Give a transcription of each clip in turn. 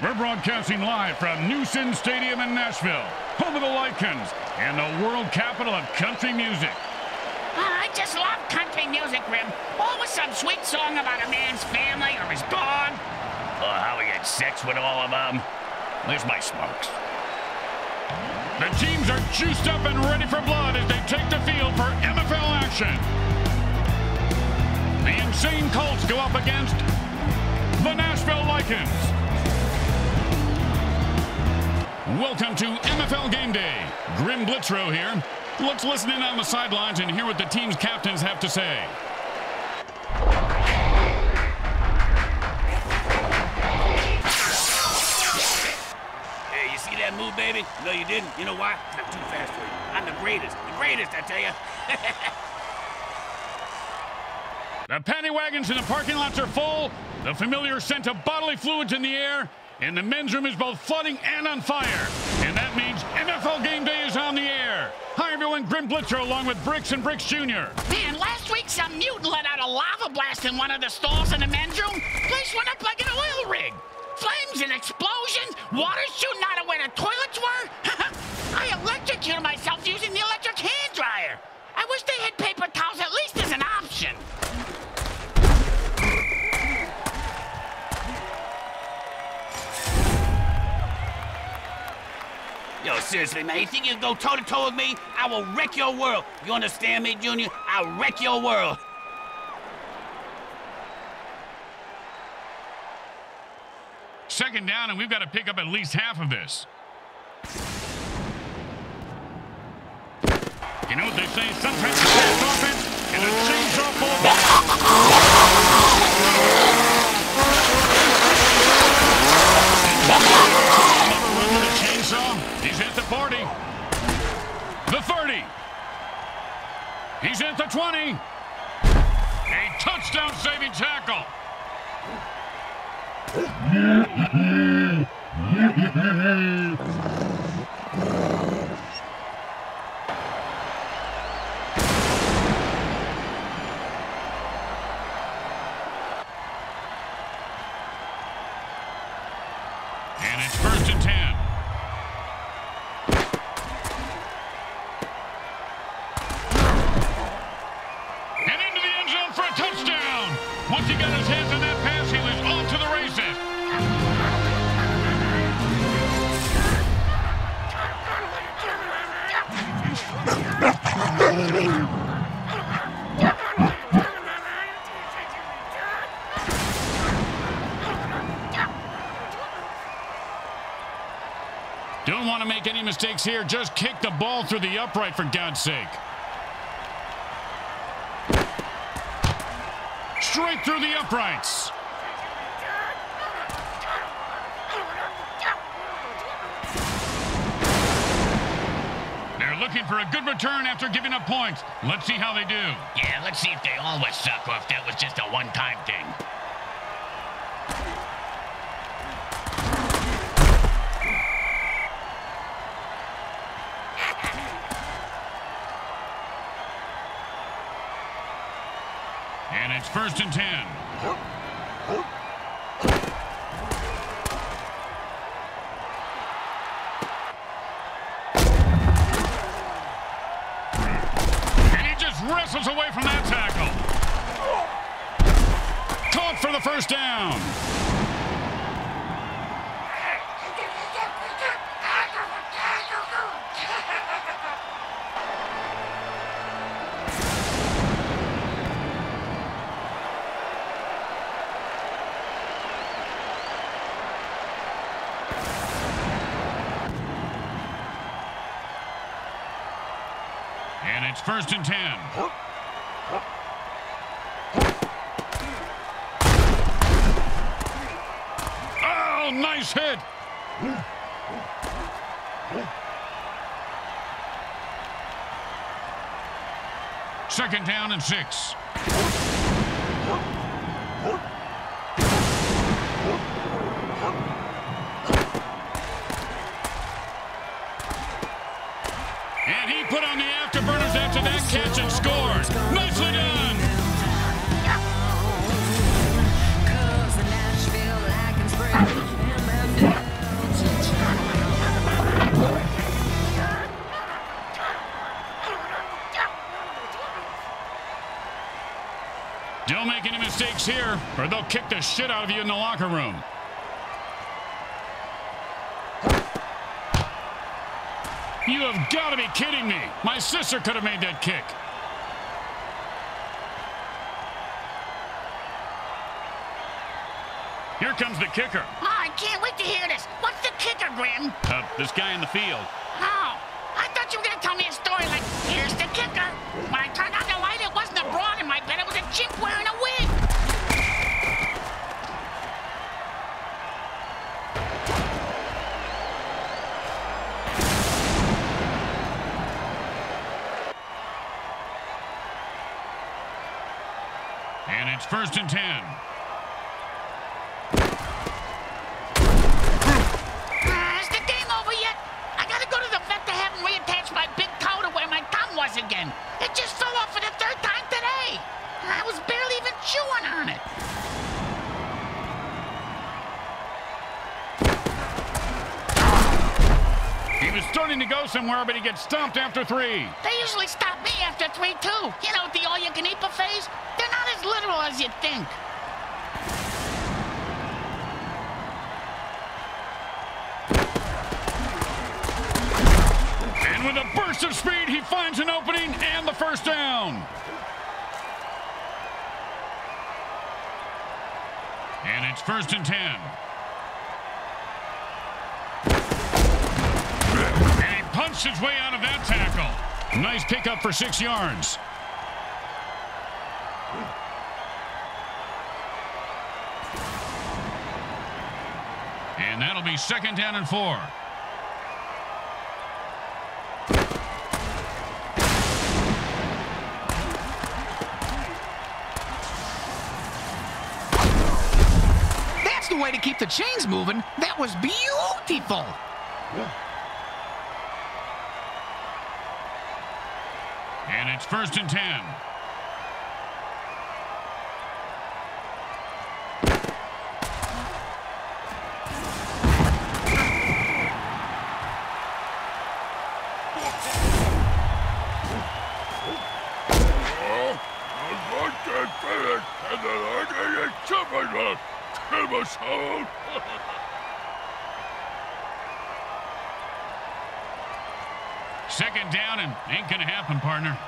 We're broadcasting live from Newson Stadium in Nashville, home of the Lycans and the world capital of country music. Oh, I just love country music, Grim. Always some sweet song about a man's family or his dog. Or how he had sex with all of them. Where's my smokes? The teams are juiced up and ready for blood as they take the field for MFL action. The Insane Cults go up against the Gnashville Lycans. Welcome to MFL Game Day. Grim Blitzrow here. Let's listen in on the sidelines and hear what the team's captains have to say. Hey, you see that move, baby? No, you didn't. You know why? I'm too fast for you. I'm the greatest. The greatest, I tell you. The paddy wagons in the parking lots are full. The familiar scent of bodily fluids in the air. And the men's room is both flooding and on fire. And that means MFL Game Day is on the air. Hi, everyone. Grim Blitzrow along with Bricks and Bricks Jr. Man, last week some mutant let out a lava blast in one of the stalls in the men's room. Place went up like an oil rig. Flames and explosions, water shooting out of where the toilets were. I electrocuted myself using the electric hand dryer. I wish they had paper seriously, man, you think you can go toe-to-toe -to -toe with me? I will wreck your world. You understand me, Junior? I'll wreck your world. Second down, and we've got to pick up at least half of this. You know what they say? Sometimes the best offense is a chainsaw full 30. He's at the 20. A touchdown saving tackle. mistakes here. Just kick the ball through the upright, for God's sake. Straight through the uprights. They're looking for a good return after giving up points. Let's see how they do. Yeah, let's see if they always suck or if that was just a one-time thing. And it's first and 10. First and 10. Oh, nice hit. Second down and six. Or they'll kick the shit out of you in the locker room. You have got to be kidding me. My sister could have made that kick. Here comes the kicker. Oh, I can't wait to hear this. What's the kicker, Grim? Uh, this guy in the field. Oh, I thought you were going to tell me a story like, here's the kicker. When I turned on the light, it wasn't a broad in my bed. It was a chimp first and ten. Uh, is the game over yet? I got to go to the vet to have him reattach my big toe to where my thumb was again. It just fell off for the third time today. I was barely even chewing on it. He was starting to go somewhere, but he gets stomped after three. They usually stop me after three, too. You know, the all-you-can-eat buffets? As literal as you think. And with a burst of speed, he finds an opening and the first down. And it's first and ten. And he his way out of that tackle. Nice pickup for six yards. And that'll be second down and four. That's the way to keep the chains moving. That was beautiful. And it's first and ten. Second down and ain't gonna happen, partner.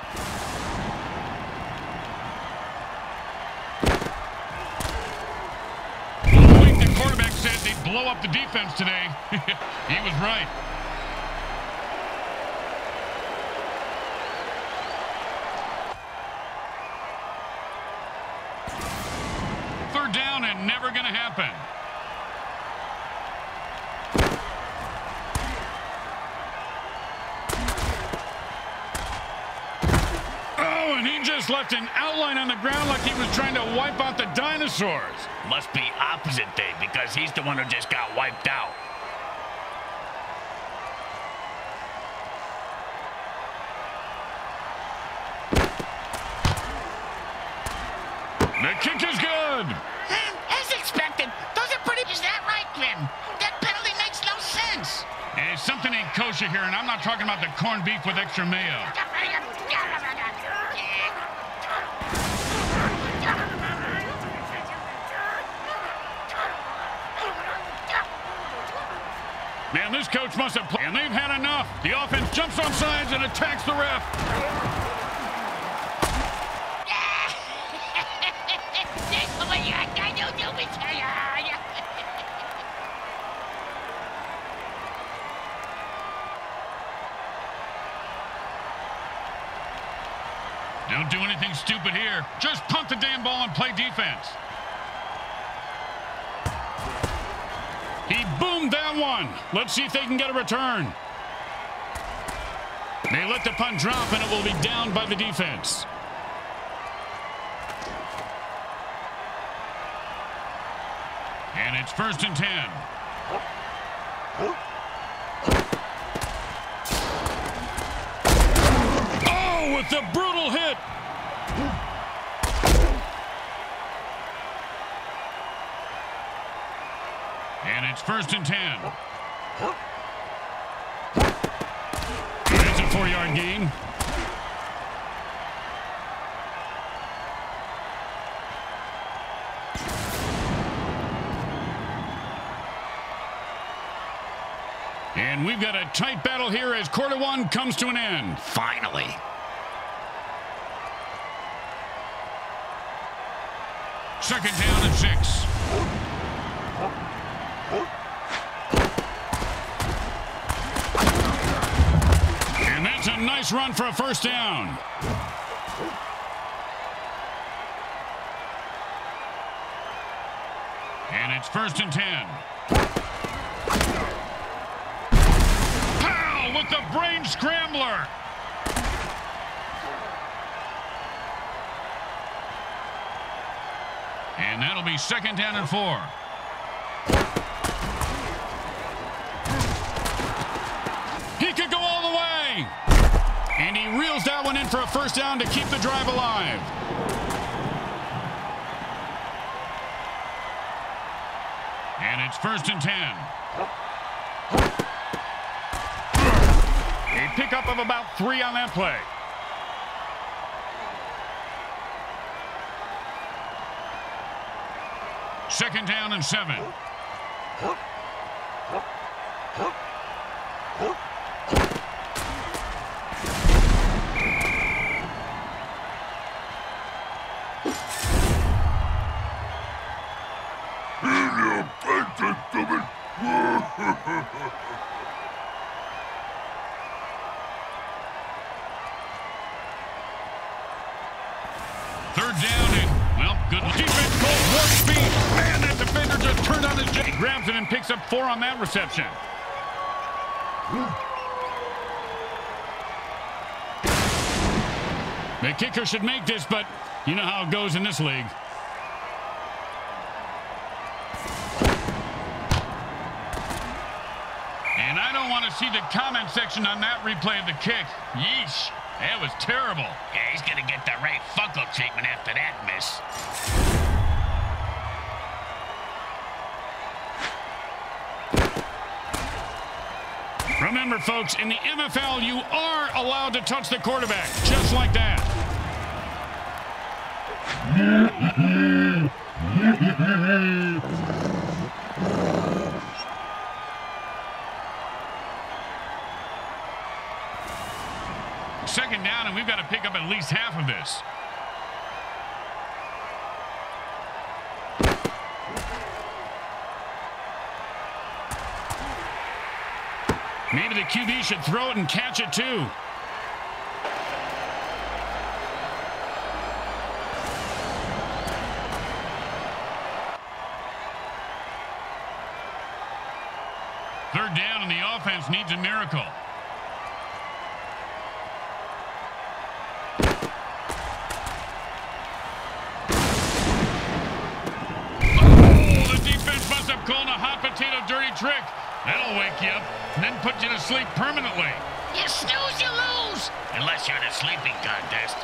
I the quarterback said they'd blow up the defense today. he was right. Left an outline on the ground like he was trying to wipe out the dinosaurs. Must be opposite day because he's the one who just got wiped out. The kick is good. As expected, those are pretty... Is that right, Grim? That penalty makes no sense. Hey, something ain't kosher here, and I'm not talking about the corned beef with extra mayo. Man, this coach must have played, and they've had enough. The offense jumps on sides and attacks the ref. Don't do anything stupid here. Just punt the damn ball and play defense. That one. Let's see if they can get a return. They let the punt drop, and it will be down by the defense. And it's first and ten. Oh, with the brutal hit. And it's first and ten. It's a four-yard gain. And we've got a tight battle here as quarter one comes to an end. Finally. Second down and six. Nice run for a first down. And it's first and ten. Pow with the brain scrambler. And that'll be second down and four. For a first down to keep the drive alive. And it's first and ten. A pickup of about three on that play. Second down and seven. Picks up four on that reception. The kicker should make this, but you know how it goes in this league. And I don't want to see the comment section on that replay of the kick. Yeesh. That was terrible. Yeah, he's gonna get the Ray Funko treatment after that miss. Remember, folks, in the NFL, you are allowed to touch the quarterback, just like that. Second down, and we've got to pick up at least half of this. Maybe the QB should throw it and catch it too. Third down, and the offense needs a miracle. Oh, the defense must have called a hot potato dirty trick. That'll wake you up and then put you to sleep permanently. You snooze, you lose. Unless you're in a sleeping contest.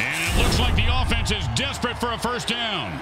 And it looks like the offense is desperate for a first down.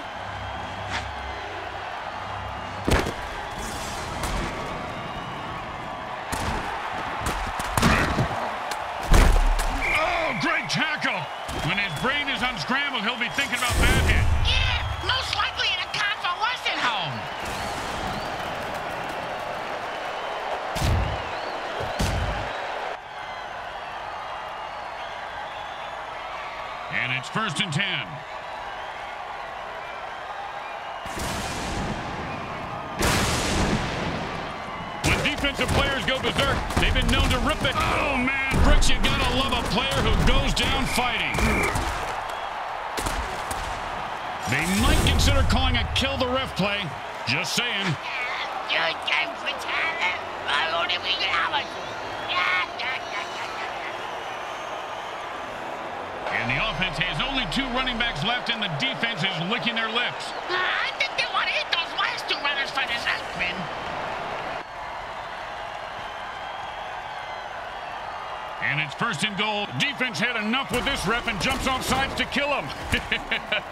Defensive players go berserk, they've been known to rip it. Oh, man, Brooks, you gotta love a player who goes down fighting. They might consider calling a kill the ref play. Just saying. And the offense has only two running backs left, and the defense is licking their lips. Ah, I think they want to hit those last two runners for this Aikman. And it's first and goal. Defense had enough with this ref and jumps off sides to kill him.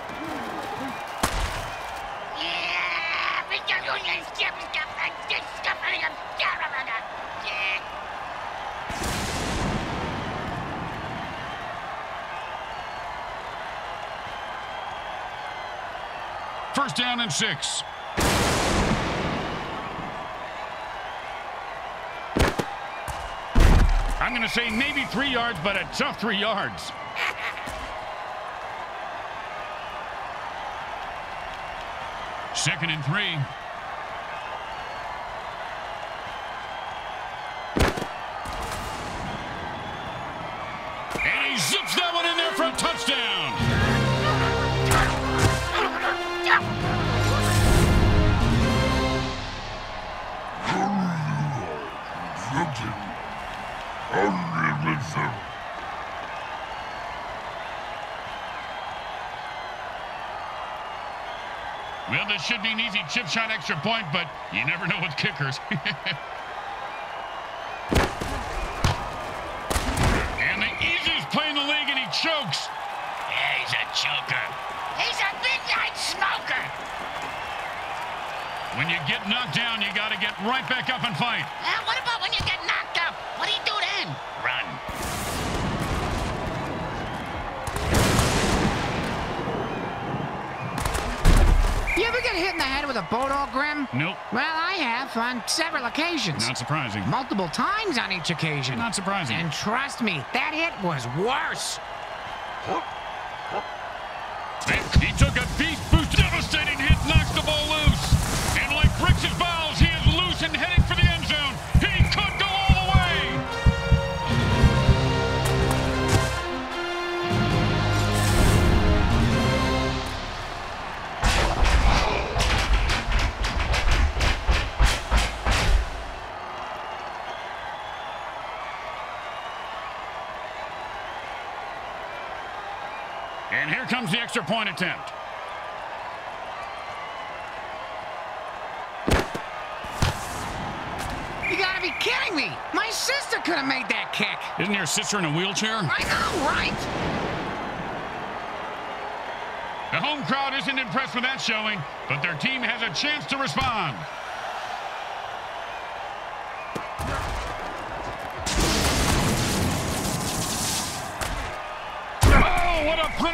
First down and six. Going to say maybe three yards, but a tough three yards. Second and three. Should be an easy chip shot extra point, but you never know with kickers. and the easiest play in the league, and he chokes. Yeah, he's a choker. He's a midnight smoker. When you get knocked down, you got to get right back up and fight. Hit in the head with a boat all grim? Nope. Well, I have on several occasions. Not surprising. Multiple times on each occasion. Not surprising. And trust me, that hit was worse. He And here comes the extra point attempt. You gotta be kidding me. My sister could have made that kick. Isn't your sister in a wheelchair? I know, right? The home crowd isn't impressed with that showing, but their team has a chance to respond.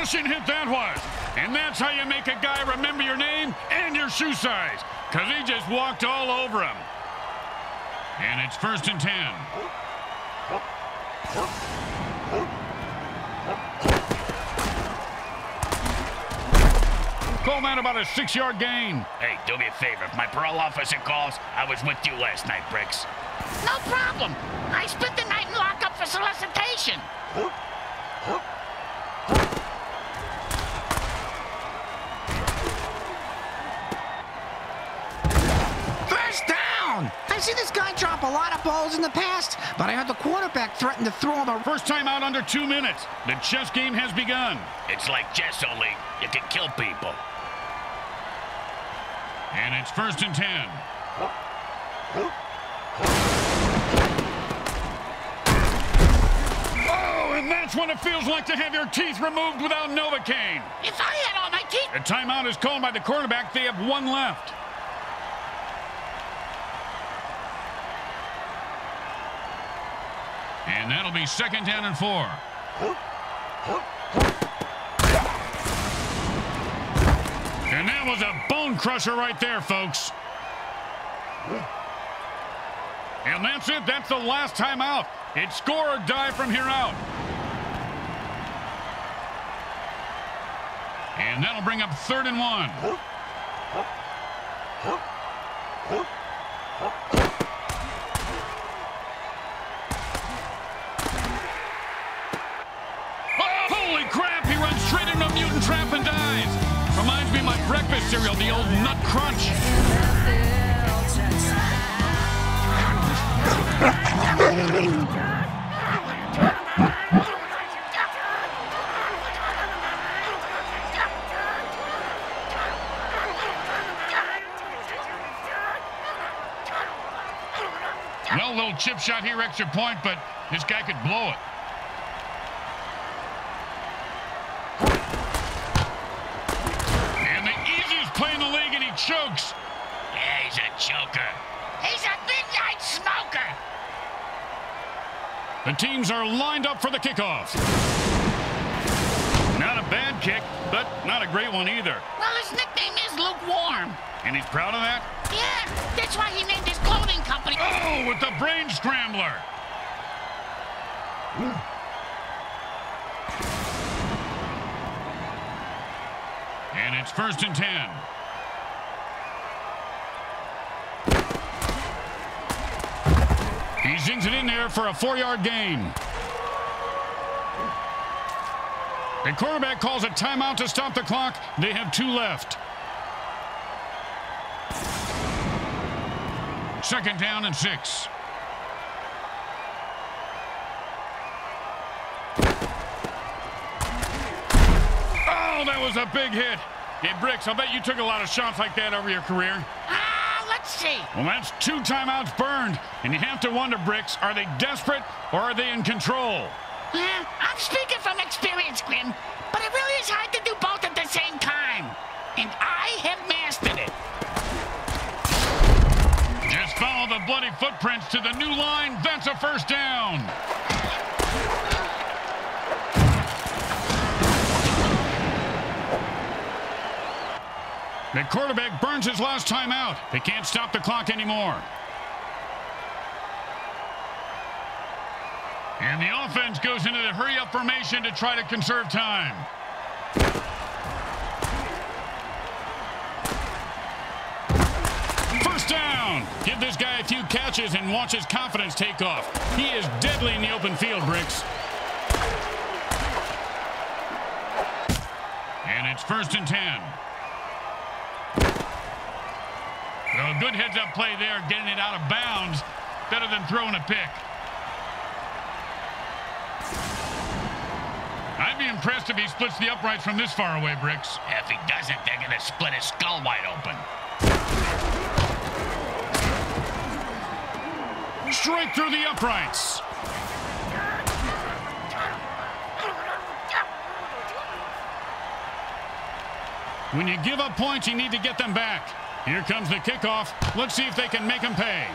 What a hit that was. And that's how you make a guy remember your name and your shoe size, because he just walked all over him. And it's first and ten. Call that about a six-yard gain. Hey, do me a favor. If my parole officer calls, I was with you last night, Bricks. No problem. I spent the night in lockup for solicitation. Lot of balls in the past, but I heard the quarterback threaten to throw him a... First time out under two minutes. The chess game has begun. It's like chess only. You can kill people. And it's first and ten. Oh, and that's what it feels like to have your teeth removed without Novocaine. If I had all my teeth, A timeout is called by the quarterback. They have one left. And that'll be second down and four. And that was a bone crusher right there, folks. And that's it. That's the last time out. It's score or die from here out. And that'll bring up third and one. The old Nut Crunch. Well, little chip shot here, extra point, but this guy could blow it. And the easiest play in the league, and he chokes. Yeah, he's a choker. he's a midnight smoker. The teams are lined up for the kickoff. Not a bad kick, but not a great one either. Well, his nickname is lukewarm. And he's proud of that? Yeah, that's why he named his clothing company. Oh, with the brain scrambler. And it's first and ten. He zings it in there for a four-yard gain. The quarterback calls a timeout to stop the clock. They have two left. Second down and six. Oh, that was a big hit. Hey, Bricks, I bet you took a lot of shots like that over your career. Ah, see. Well, that's two timeouts burned. And you have to wonder, Bricks, are they desperate or are they in control? Uh, I'm speaking from experience, Grim, but it really is hard to do both at the same time. And I have mastered it. Just follow the bloody footprints to the new line. That's a first down. The quarterback burns his last time out. They can't stop the clock anymore. And the offense goes into the hurry-up formation to try to conserve time. First down. Give this guy a few catches and watch his confidence take off. He is deadly in the open field, Bricks. And it's first and ten. A good heads-up play there, getting it out of bounds. Better than throwing a pick. I'd be impressed if he splits the uprights from this far away, Bricks. If he doesn't, they're going to split his skull wide open. Straight through the uprights. When you give up points, you need to get them back. Here comes the kickoff. Let's see if they can make them pay.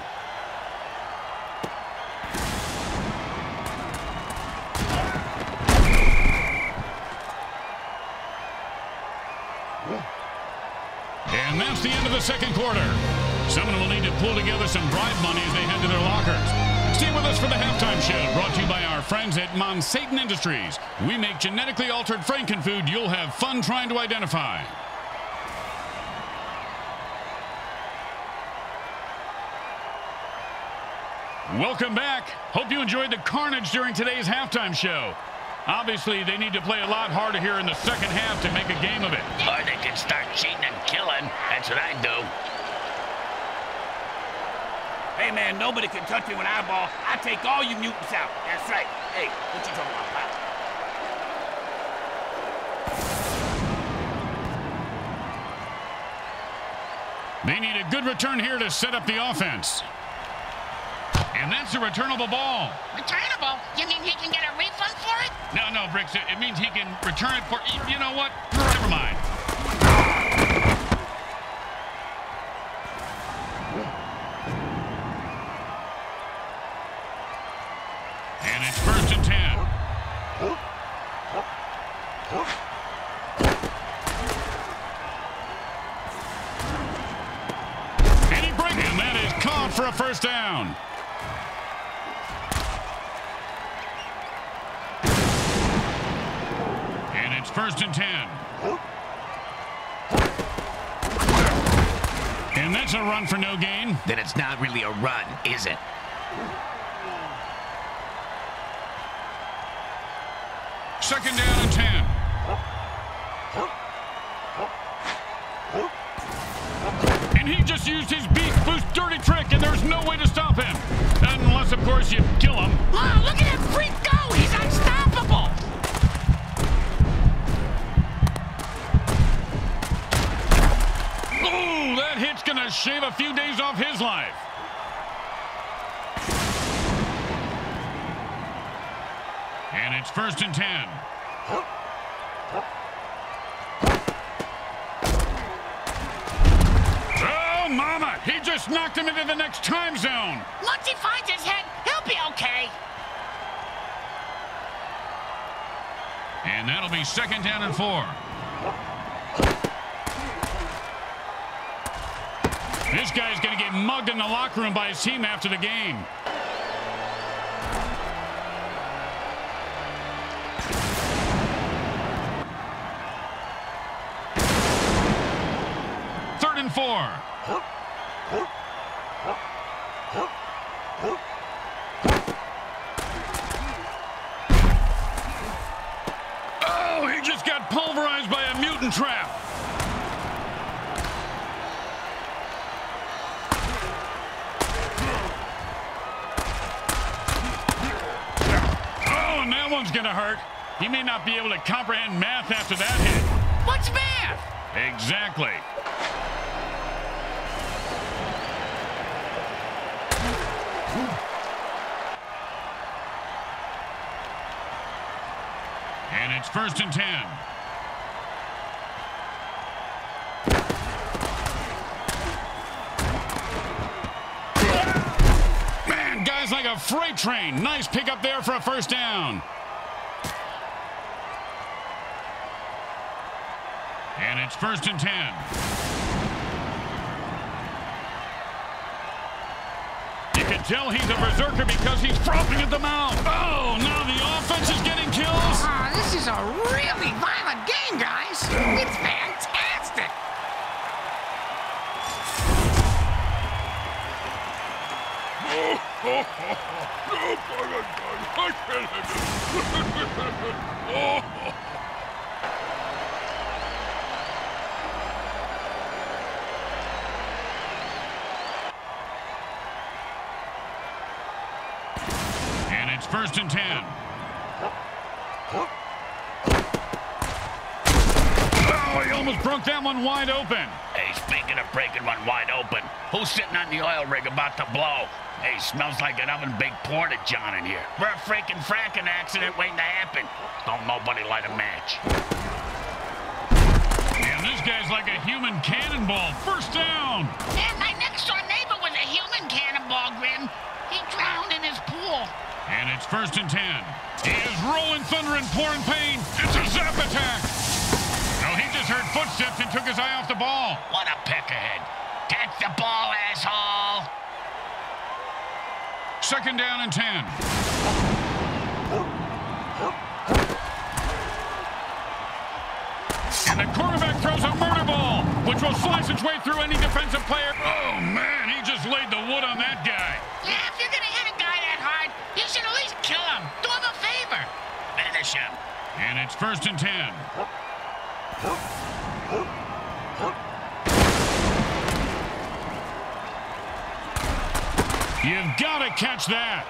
And that's the end of the second quarter. Someone will need to pull together some bribe money as they head to their lockers. Stay with us for the halftime show, brought to you by our friends at Monsatan Industries. We make genetically altered frankenfood you'll have fun trying to identify. Welcome back. Hope you enjoyed the carnage during today's halftime show. Obviously, they need to play a lot harder here in the second half to make a game of it. Or they can start cheating and killing. That's what I do. Hey, man, nobody can touch me when I ball. I take all you mutants out. That's right. Hey, what you talking about, pal? They need a good return here to set up the offense. And that's a returnable ball. Returnable? You mean he can get a refund for it? No, no, Bricks, it, means he can return it for... You know what? Never mind. Gain. Then it's not really a run, is it? Second down and ten. And he just used his beast boost dirty trick, and there's no way to stop him. Unless, of course, you kill him. Oh, look at him freak go! He's unstoppable! Ooh, that hit's gonna shave a few days off his life. And it's first and ten. Oh, mama! He just knocked him into the next time zone. Once he finds his head, he'll be okay. And that'll be second down and four. This guy's going to get mugged in the locker room by his team after the game. Third and four. Oh, he just got pulverized by a mutant trap. Oh, and that one's going to hurt. He may not be able to comprehend math after that hit. What's math? Exactly. And it's first and ten. Man, guys like a freight train. Nice pickup there for a first down. And it's first and ten. You can tell he's a berserker because he's frothing at the mouth. Oh, now the offense is getting kills. Ah, this is a really violent game, guys. It's fantastic. And it's first and ten. Oh, he almost broke that one wide open. Hey, speaking of breaking one wide open, who's sitting on the oil rig about to blow? Hey, smells like an oven baked porta john in here. We're a freaking fracking accident waiting to happen. Don't nobody light a match. And this guy's like a human cannonball. First down. And my next door neighbor was a human cannonball, Grim. He drowned in his pool. And it's first and ten. He is rolling thunder and pouring pain. It's a zap attack. No, he just heard footsteps and took his eye off the ball. What a peck ahead. Catch the ball, asshole. Second down and ten. And the quarterback throws a murder ball, which will slice its way through any defensive player. Oh, man, he just laid the wood on that guy. Yeah, if you're gonna hit him. Do him a favor. Finish him. And it's first and ten. You've got to catch that.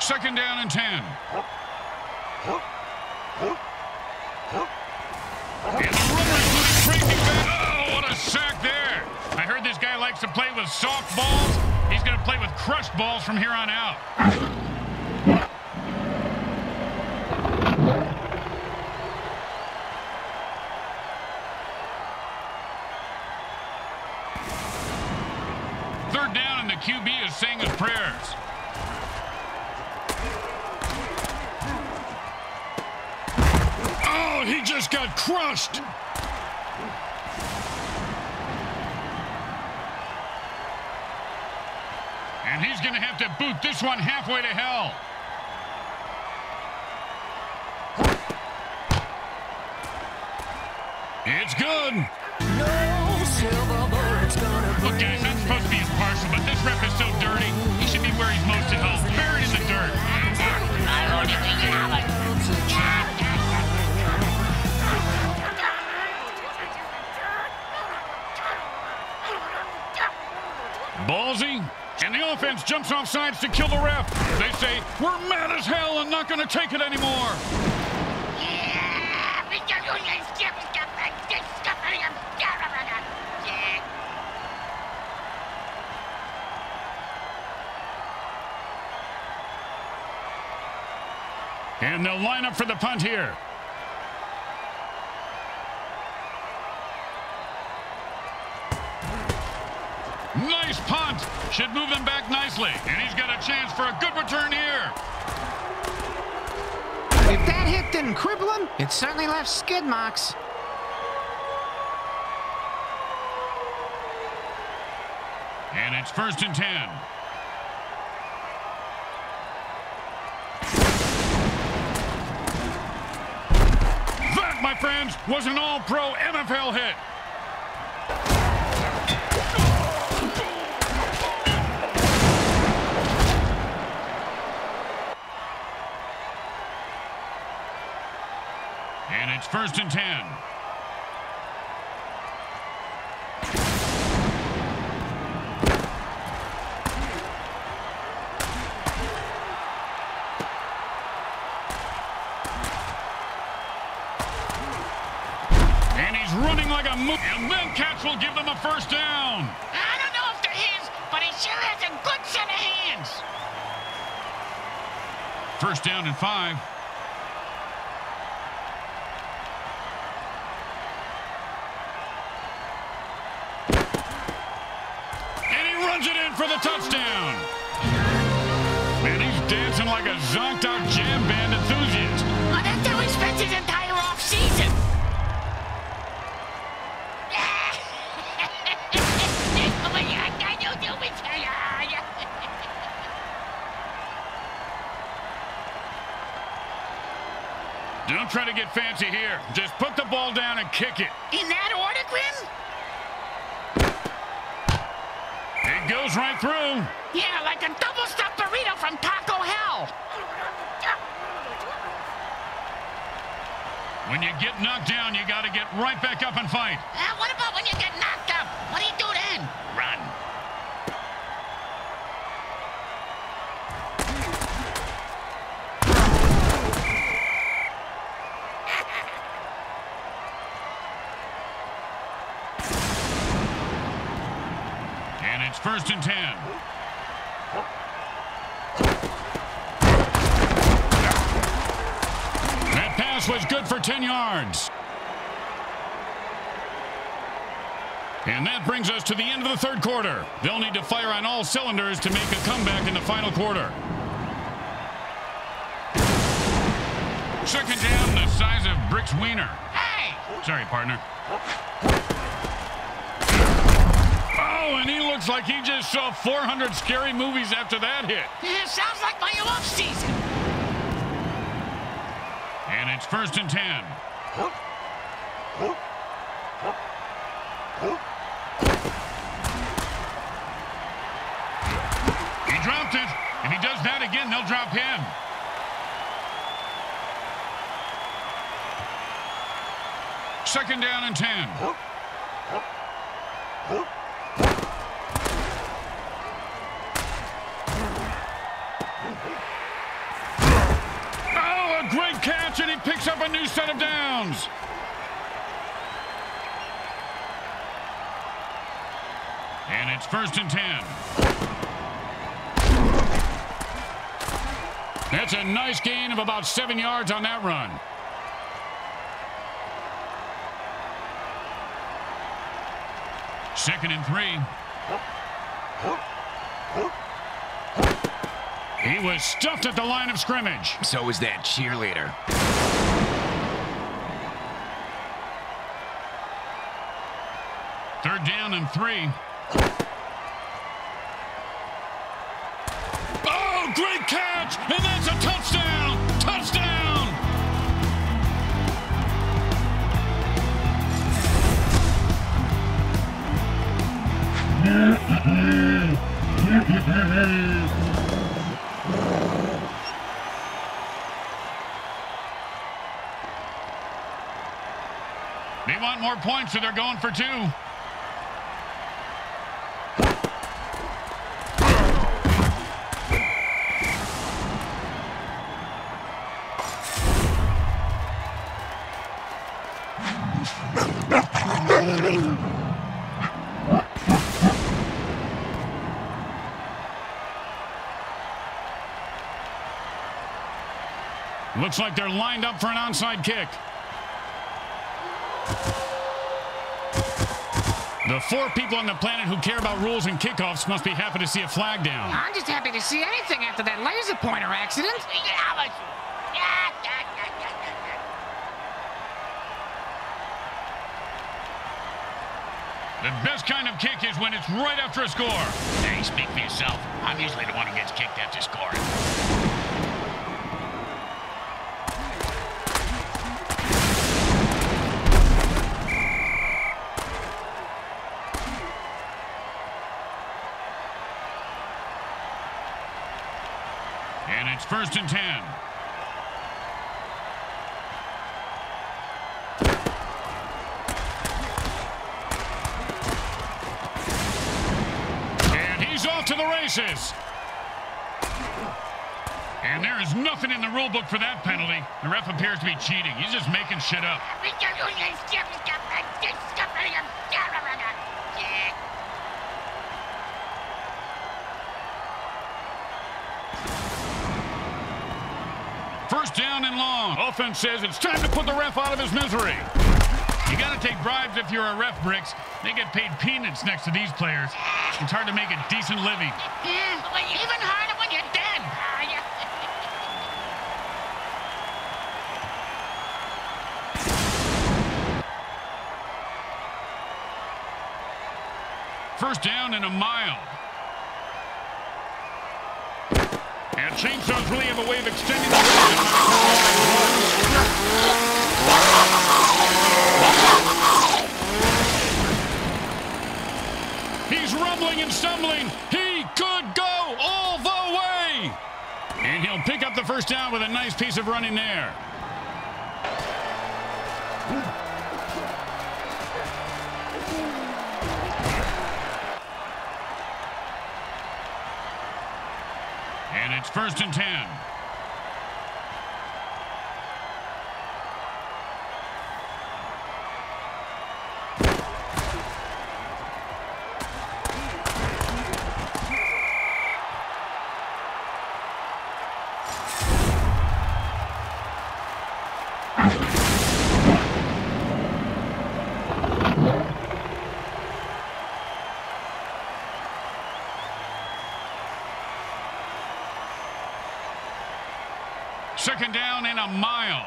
Second down and ten. And the runner is moving crazy fast. Oh, what a sack there. I heard this guy likes to play with soft balls. He's going to play with crushed balls from here on out. Third down, and the QB is saying his prayers. Oh, he just got crushed. And he's going to have to boot this one halfway to hell. It's good. Look, guys, I'm supposed to be impartial, but this ref is so dirty. He should be where he's most at home, buried in the dirt. Ballsy. And the offense jumps off sides to kill the ref. They say, we're mad as hell and not going to take it anymore. And they'll line up for the punt here. Nice punt. Should move them back nicely. And he's got a chance for a good return here. If that hit didn't cripple him, it certainly left skid marks. And it's first and ten. That, my friends, was an all-pro NFL hit. First and ten. And he's running like a moose. And then Cats will give them a first down. I don't know if they're his, but he sure has a good set of hands. First down and five. Like a zonked out jam band enthusiast. Oh, that's how he spent his entire off season. oh my God, I don't do it to ya. Don't try to get fancy here. Just put the ball down and kick it. In that order, Grim? It goes right through. Yeah, like a double stuffed burrito from Taco Hell. When you get knocked down, you got to get right back up and fight. Uh, what about when you get knocked up? What do you do then? Run. And it's first and ten. Pass was good for 10 yards. And that brings us to the end of the third quarter. They'll need to fire on all cylinders to make a comeback in the final quarter. Second down, the size of Brick's wiener. Hey! Sorry, partner. Oh, and he looks like he just saw 400 scary movies after that hit. Yeah, sounds like my off season. It's first and 10. He dropped it. If he does that again, they'll drop him. Second down and 10. Catch, and he picks up a new set of downs. And it's first and 10. That's a nice gain of about seven yards on that run. Second and three. He was stuffed at the line of scrimmage. So is that cheerleader. Third down and three. More points, so they're going for two. Looks like they're lined up for an onside kick. The four people on the planet who care about rules and kickoffs must be happy to see a flag down. I'm just happy to see anything after that laser pointer accident. The best kind of kick is when it's right after a score. Hey, speak for yourself. I'm usually the one who gets kicked after scoring. First and ten. And he's off to the races. And there is nothing in the rule book for that penalty. The ref appears to be cheating. He's just making shit up. First down and long. Offense says it's time to put the ref out of his misery. You got to take bribes if you're a ref, Bricks. They get paid peanuts next to these players. It's hard to make a decent living. Even harder when you're dead. Ah, First down and a mile. And chainsaws really have a way of extending the He's rumbling and stumbling. He could go all the way. And he'll pick up the first down with a nice piece of running there. It's first and ten. Second down and a mile.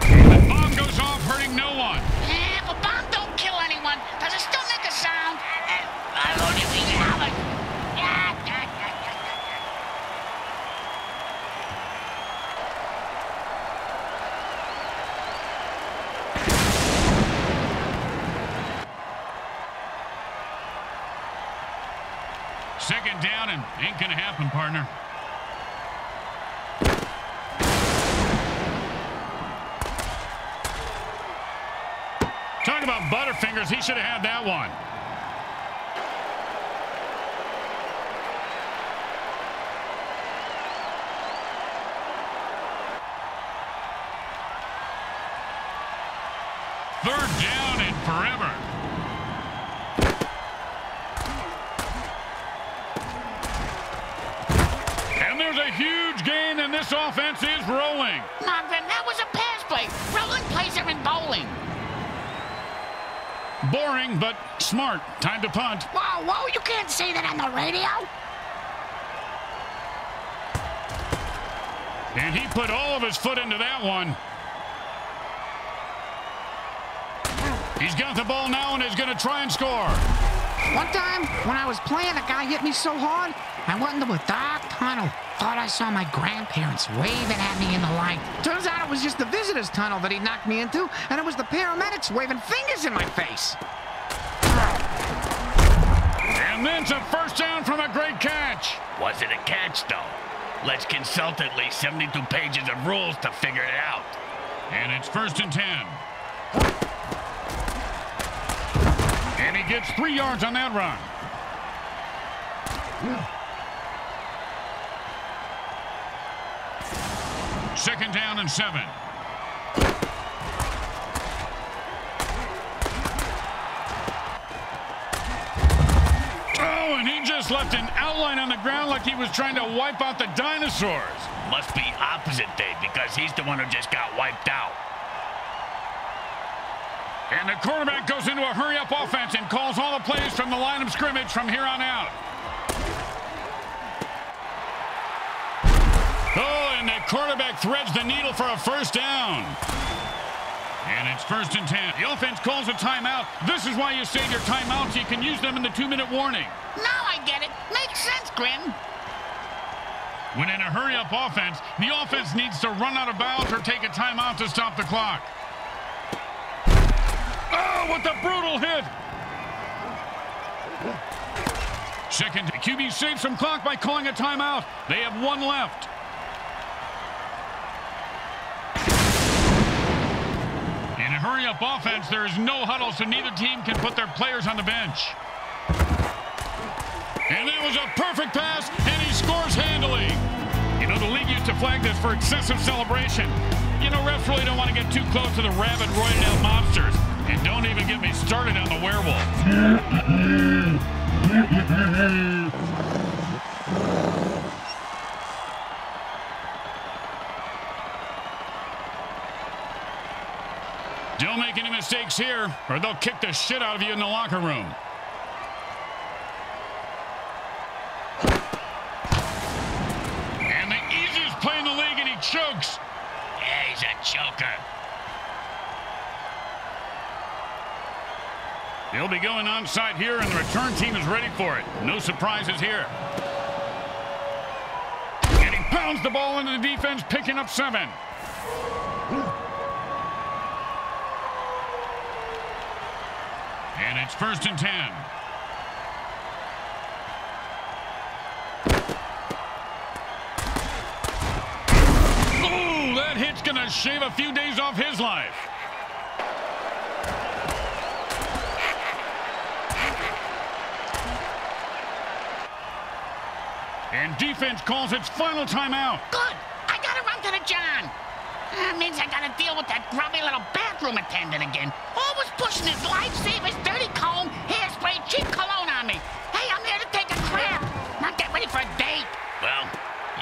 The bomb goes off, hurting no one. If a bomb don't kill anyone, does it still make a sound? Second down and ain't gonna happen, partner. Talk about Butterfingers. He should have had that one. Offense is rolling. Marvin, that was a pass play. Rolling plays are in bowling. Boring, but smart. Time to punt. Whoa, whoa, you can't say that on the radio. And he put all of his foot into that one. He's got the ball now and is going to try and score. One time, when I was playing, a guy hit me so hard, I went into a dark tunnel. Thought I saw my grandparents waving at me in the light. Turns out it was just the visitor's tunnel that he knocked me into, and it was the paramedics waving fingers in my face. And then it's a first down from a great catch. Was it a catch, though? Let's consult at least 72 pages of rules to figure it out. And it's first and 10. Gets three yards on that run. Second down and seven. Oh, and he just left an outline on the ground like he was trying to wipe out the dinosaurs. Must be opposite day because he's the one who just got wiped out. And the quarterback goes into a hurry-up offense and calls all the plays from the line of scrimmage from here on out. Oh, and the quarterback threads the needle for a first down. And it's first and ten. The offense calls a timeout. This is why you save your timeouts. You can use them in the two-minute warning. Now I get it. Makes sense, Grim. When in a hurry-up offense, the offense needs to run out of bounds or take a timeout to stop the clock. Oh, what a brutal hit! Second, QB saves some clock by calling a timeout. They have one left. In a hurry-up offense, there is no huddle, so neither team can put their players on the bench. And it was a perfect pass, and he scores handily. You know, the league used to flag this for excessive celebration. You know, refs really don't want to get too close to the rabid, roided out monsters. And don't even get me started on the werewolf. Don't make any mistakes here, or they'll kick the shit out of you in the locker room. And the easiest play in the league, and he chokes. Yeah, he's a choker. They'll be going onside here, and the return team is ready for it. No surprises here. And he pounds the ball into the defense, picking up seven. And it's first and ten. Ooh, that hit's going to shave a few days off his life. And defense calls its final timeout. Good. I gotta run to the John. That means I gotta deal with that grubby little bathroom attendant again. Always pushing his lifesavers, dirty comb, hairspray, cheap cologne on me. Hey, I'm here to take a crap, not get ready for a date. Well,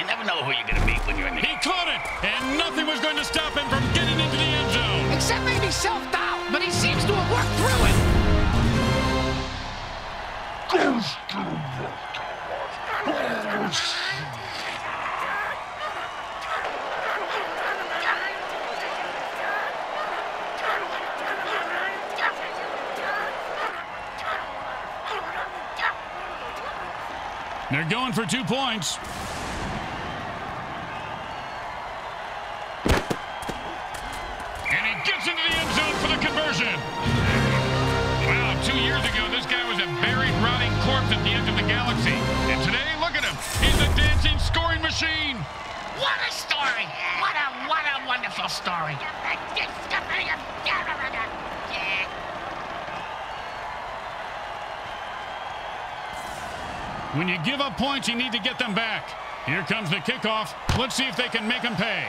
you never know who you're going to meet when you're in the... He caught it, and nothing was going to stop him from getting into the end zone. Except maybe self-doubt, but he seems to have worked through it. They're going for two points. And he gets into the end zone for the conversion. Wow, two years ago, this guy was a buried, rotting corpse at the edge of the galaxy. And today, look at him. He's a dancing scoring machine. What a story! What a what a wonderful story! When you give up points, you need to get them back. Here comes the kickoff. Let's see if they can make them pay.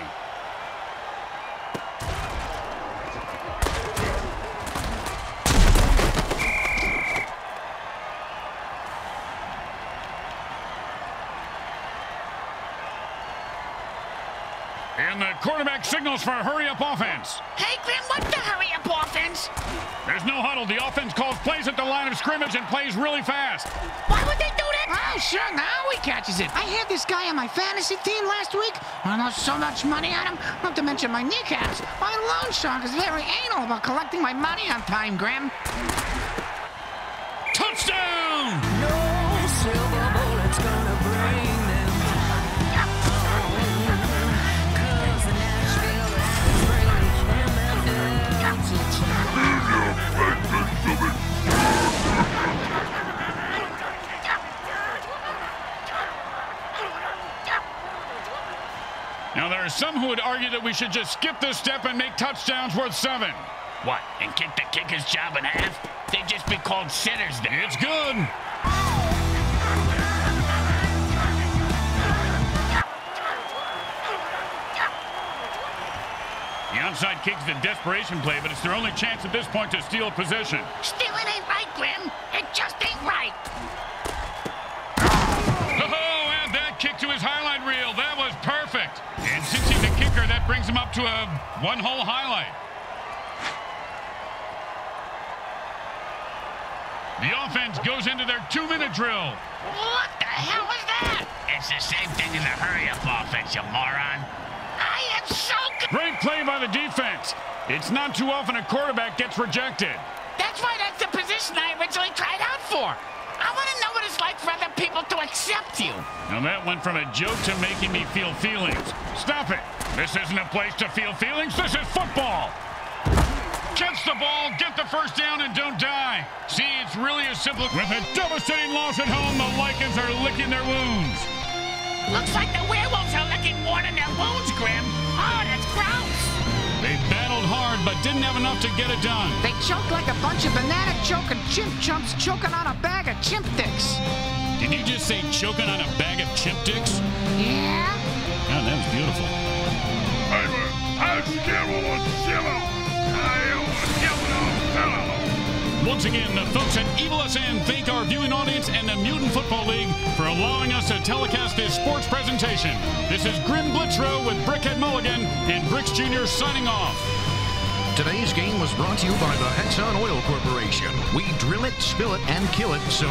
And the quarterback signals for a hurry-up offense. Hey, Grim, what's the hurry-up offense? There's no huddle. The offense calls plays at the line of scrimmage and plays really fast. Why would they? Oh, sure, now he catches it. I had this guy on my fantasy team last week. I lost so much money on him, not to mention my kneecaps. My loan shark is very anal about collecting my money on time, Graham. Now, there are some who would argue that we should just skip this step and make touchdowns worth seven. What, and kick the kicker's job in half? They'd just be called sitters then. It's good. The onside kick's the desperation play, but it's their only chance at this point to steal a possession. Stealing ain't right, Grim. Brings him up to a one-hole highlight. The offense goes into their two-minute drill. What the hell was that? It's the same thing as the hurry-up offense, you moron. I am so good. Great play by the defense. It's not too often a quarterback gets rejected. That's why that's the position I originally tried out for. I want to know what it's like for other people to accept you. Now that went from a joke to making me feel feelings. Stop it. This isn't a place to feel feelings. This is football. Catch the ball, get the first down, and don't die. See, it's really as simple. With a devastating loss at home, the Lycans are licking their wounds. Looks like the werewolves are licking more than their wounds, Grim. Oh, that's gross. They battled hard, but didn't have enough to get it done. They choked like a bunch of banana choking chimp chumps choking on a bag of chimp dicks. Did you just say choking on a bag of chimp dicks? Yeah? God, that was beautiful. I'm a armadillo. Once again, the folks at Evil SN thank our viewing audience and the Mutant Football League for allowing us to telecast this sports presentation. This is Grim Blitzrow with Brickhead Mulligan and Bricks Jr. signing off. Today's game was brought to you by the Hexon Oil Corporation. We drill it, spill it, and kill it so.